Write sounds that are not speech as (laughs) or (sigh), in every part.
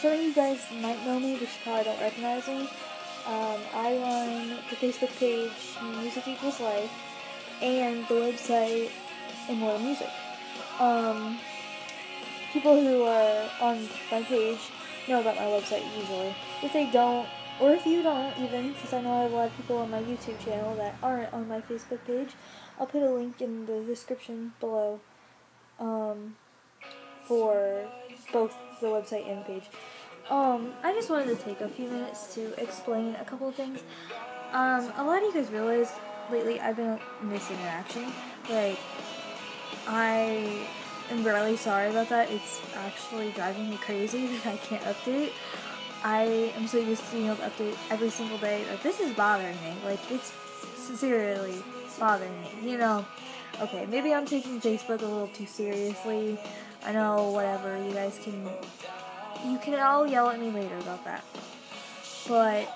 some of you guys might know me, but you probably don't recognize me. Um, I run the Facebook page Music Equals Life and the website Immortal Music. Um, people who are on my page know about my website usually. If they don't, or if you don't even, because I know I have a lot of people on my YouTube channel that aren't on my Facebook page, I'll put a link in the description below um, for both the website and page. Um, I just wanted to take a few minutes to explain a couple of things. Um, a lot of you guys realize lately I've been missing an action. Like, I am really sorry about that. It's actually driving me crazy (laughs) that I can't update. I am so used to being able to update every single day that this is bothering me. Like, it's sincerely bothering me. You know, okay, maybe I'm taking Facebook a little too seriously. I know, whatever, you guys can, you can all yell at me later about that. But,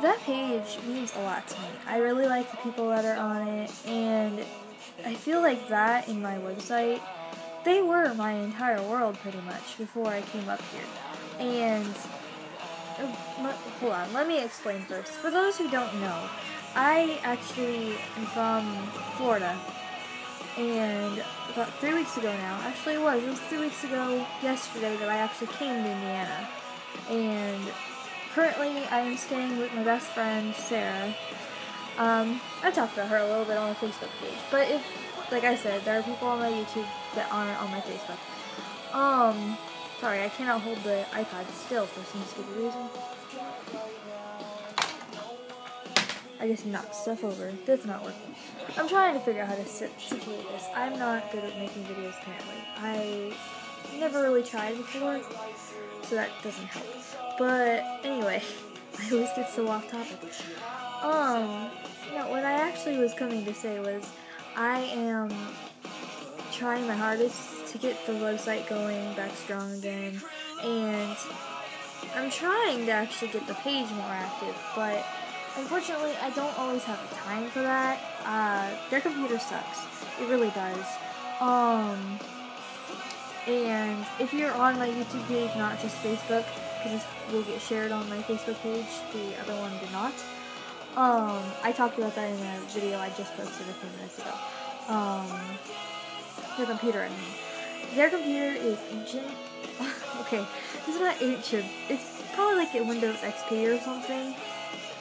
that page means a lot to me. I really like the people that are on it, and I feel like that in my website, they were my entire world pretty much before I came up here. And, uh, hold on, let me explain first. For those who don't know, I actually am from Florida, and about three weeks ago now, actually it was, it was three weeks ago yesterday that I actually came to Indiana. And currently I am staying with my best friend, Sarah. Um, I talked about her a little bit on the Facebook page, but if, like I said, there are people on my YouTube that aren't on my Facebook. Um, sorry, I cannot hold the iPad still for some stupid reason. I just knock stuff over. That's not working. I'm trying to figure out how to sit, situate this. I'm not good at making videos, apparently. I never really tried before, so that doesn't help. But anyway, (laughs) I always get so off topic. Um, no, what I actually was coming to say was I am trying my hardest to get the website going back strong again, and I'm trying to actually get the page more active, but unfortunately, I don't always have the time for that. Uh, their computer sucks. It really does. Um, and if you're on my YouTube page, not just Facebook, because this will get shared on my Facebook page, the other one did not. Um, I talked about that in a video I just posted a few minutes ago. Um, their computer, I mean. Their computer is ancient. (laughs) okay, it's not ancient. It's probably like a Windows XP or something.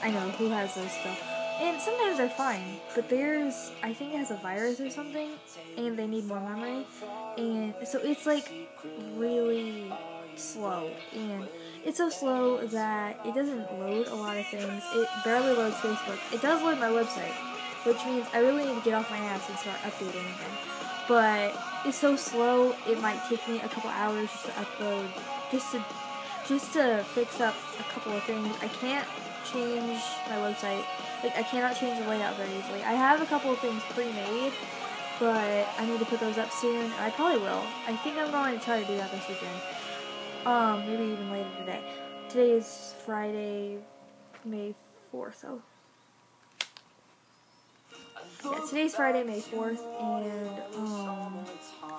I know, who has those stuff. And sometimes they're fine, but theirs, I think it has a virus or something, and they need more memory. And so it's like really slow, and it's so slow that it doesn't load a lot of things. It barely loads Facebook. It does load my website, which means I really need to get off my ass and start updating again. But it's so slow, it might take me a couple hours just to upload, just to just to fix up a couple of things. I can't change my website. Like, I cannot change the layout very easily. I have a couple of things pre-made, but I need to put those up soon. I probably will. I think I'm going to try to do that this weekend. Um, maybe even later today. Today is Friday, May 4th. Oh. Yeah, today's Friday, May 4th, and, um,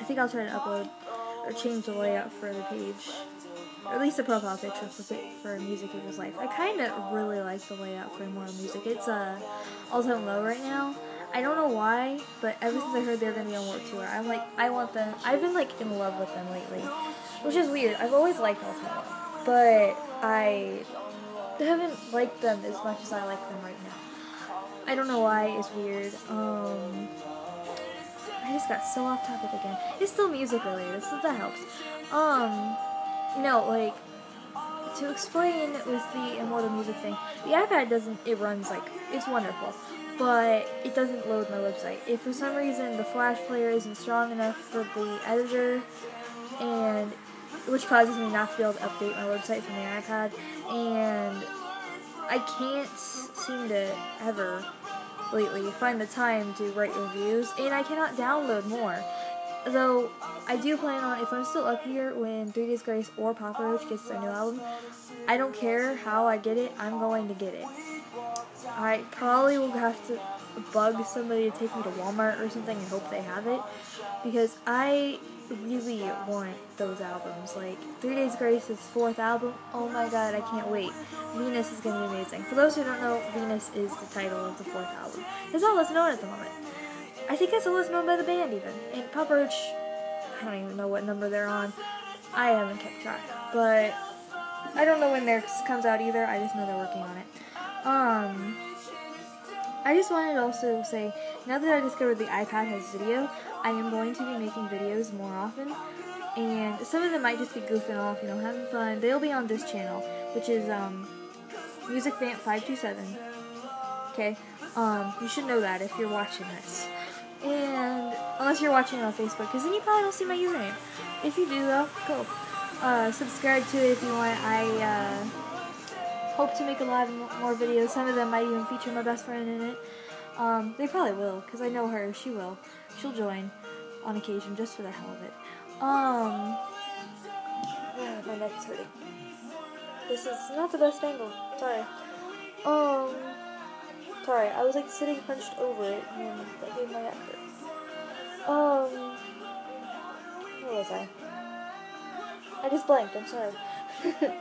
I think I'll try to upload or change the layout for the page at least the profile picture for for Music Equals Life. I kind of really like the layout for more music. It's uh, all time low right now. I don't know why, but ever since I heard they're gonna be on Warped Tour, I'm like, I want them. I've been like in love with them lately, which is weird. I've always liked all time low, but I haven't liked them as much as I like them right now. I don't know why. It's weird. Um. I just got so off topic again. It's still music related, so that helps. Um, no, like, to explain with the Immortal Music thing, the iPad doesn't, it runs like, it's wonderful, but it doesn't load my website. If for some reason the Flash player isn't strong enough for the editor, and, which causes me not to be able to update my website from the iPad, and I can't seem to ever lately find the time to write reviews, and I cannot download more. Though I do plan on if I'm still up here when Three Days Grace or Papa Roach gets their new album, I don't care how I get it, I'm going to get it. I probably will have to bug somebody to take me to Walmart or something and hope they have it because I really want those albums. Like Three Days Grace's fourth album. Oh my god, I can't wait. Venus is gonna be amazing. For those who don't know, Venus is the title of the fourth album. That's all that's known at the moment. I think that's all that's known by the band even. And Papa Roach, I don't even know what number they're on. I haven't kept track, but I don't know when theirs comes out either. I just know they're working on it. Um. I just wanted to also say, now that I discovered the iPad has video, I am going to be making videos more often. And some of them might just be goofing off, you know, having fun. They'll be on this channel, which is um, MusicVamp527. Okay? Um, you should know that if you're watching this. And unless you're watching on Facebook, because then you probably don't see my username. If you do, though, go. Uh, subscribe to it if you want. I, uh, hope to make a lot more videos. Some of them might even feature my best friend in it. Um, they probably will, because I know her. She will. She'll join on occasion, just for the hell of it. Um, yeah, (sighs) my neck is hurting. This is not the best angle. Sorry. Um, sorry. I was like sitting hunched over it, and that made my neck hurt. Um, where was I? I just blanked. I'm sorry. (laughs)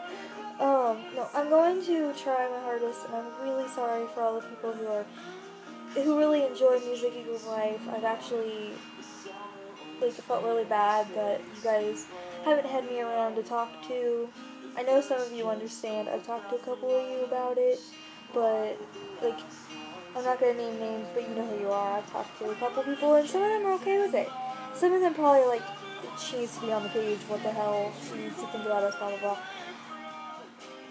Um, no, I'm going to try my hardest, and I'm really sorry for all the people who are who really enjoy music equals life. I've actually like felt really bad that you guys haven't had me around to talk to. I know some of you understand. I've talked to a couple of you about it, but like I'm not gonna name names, but you know who you are. I've talked to a couple people, and some of them are okay with it. Some of them probably like she needs to be on the page. What the hell? She needs to think about us. Blah blah blah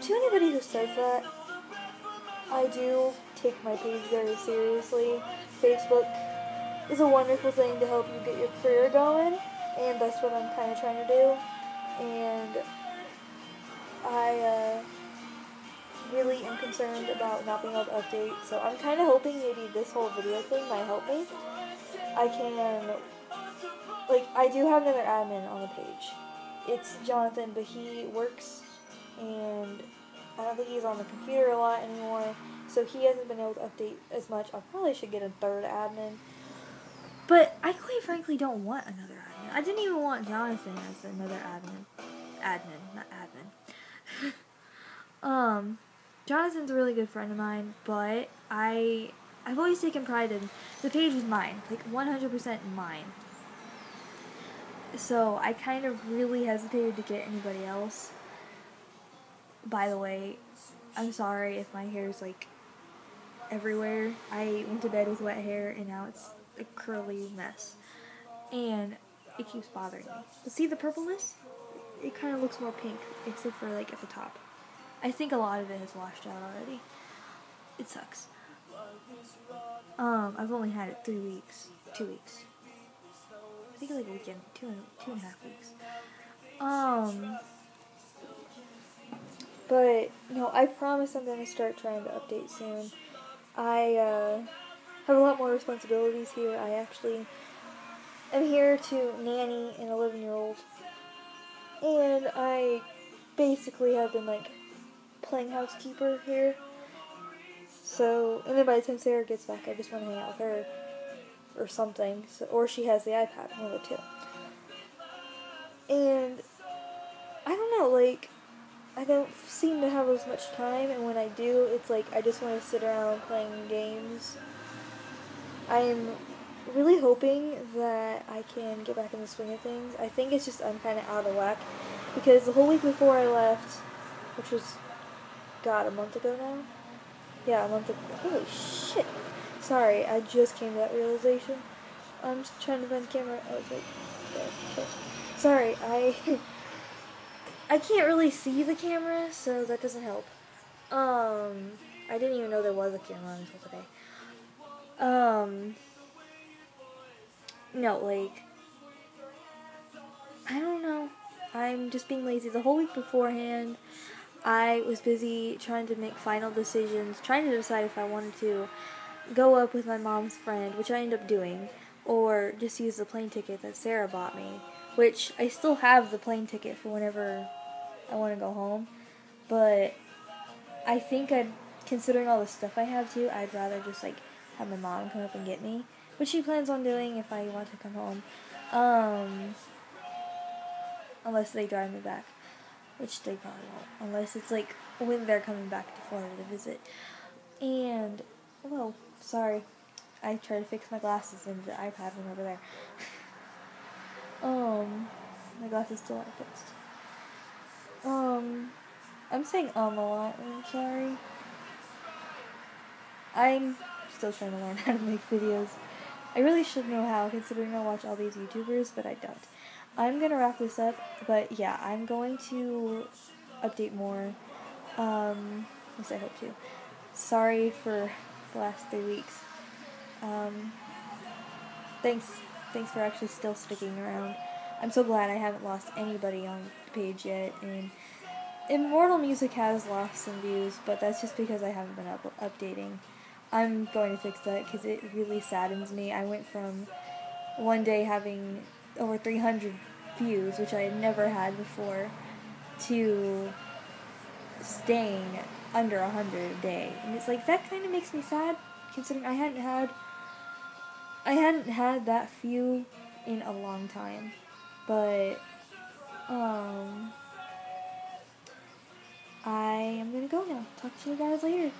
to anybody who says that, I do take my page very seriously. Facebook is a wonderful thing to help you get your career going, and that's what I'm kind of trying to do. And I uh, really am concerned about not being able to update, so I'm kind of hoping maybe this whole video thing might help me. I can, like, I do have another admin on the page. It's Jonathan, but he works and I don't think he's on the computer a lot anymore, so he hasn't been able to update as much. I probably should get a third admin. But I quite frankly don't want another admin. I didn't even want Jonathan as another admin. Admin, not admin. (laughs) um, Jonathan's a really good friend of mine, but I I've always taken pride in the page is mine, like 100% mine. So I kind of really hesitated to get anybody else by the way, I'm sorry if my hair is like everywhere. I went to bed with wet hair and now it's a curly mess. And it keeps bothering me. But see the purpleness? It kind of looks more pink, except for like at the top. I think a lot of it has washed out already. It sucks. Um, I've only had it three weeks, two weeks. I think like a weekend, two and two and a half weeks. Um, but no, I promise I'm gonna start trying to update soon. I uh, have a lot more responsibilities here. I actually am here to nanny an 11 year old, and I basically have been like playing housekeeper here. So, and then by the time Sarah gets back, I just want to hang out with her or something, so, or she has the iPad, one of the two. And I don't know, like I don't seem to have as much time, and when I do, it's like I just want to sit around playing games. I am really hoping that I can get back in the swing of things. I think it's just I'm kind of out of whack because the whole week before I left, which was, God, a month ago now? Yeah, a month ago. Holy shit. Sorry, I just came to that realization. I'm just trying to find the camera. Oh, it's okay. Sorry, I. (laughs) I can't really see the camera, so that doesn't help. Um, I didn't even know there was a camera until today. Um, no, like, I don't know. I'm just being lazy. The whole week beforehand, I was busy trying to make final decisions, trying to decide if I wanted to go up with my mom's friend, which I ended up doing, or just use the plane ticket that Sarah bought me, which I still have the plane ticket for whenever I want to go home. But I think I'd, considering all the stuff I have too, I'd rather just like have my mom come up and get me, which she plans on doing if I want to come home. Um, unless they drive me back, which they probably won't, unless it's like when they're coming back to Florida to visit. And, well, sorry, I tried to fix my glasses and the iPad went over there. (laughs) um, my glasses still aren't fixed. Um, I'm saying um a lot, I'm sorry. I'm still trying to learn (laughs) how to make videos. I really should know how, considering I watch all these YouTubers, but I don't. I'm gonna wrap this up, but yeah, I'm going to update more. Um, at least I hope to. Sorry for the last three weeks. Um, thanks, thanks for actually still sticking around. I'm so glad I haven't lost anybody on the page yet, and Immortal Music has lost some views, but that's just because I haven't been up- updating. I'm going to fix that because it really saddens me. I went from one day having over 300 views, which I had never had before, to staying under 100 a day. And it's like, that kind of makes me sad, considering I hadn't had, I hadn't had that few in a long time. But, um, I am gonna go now. Talk to you guys later.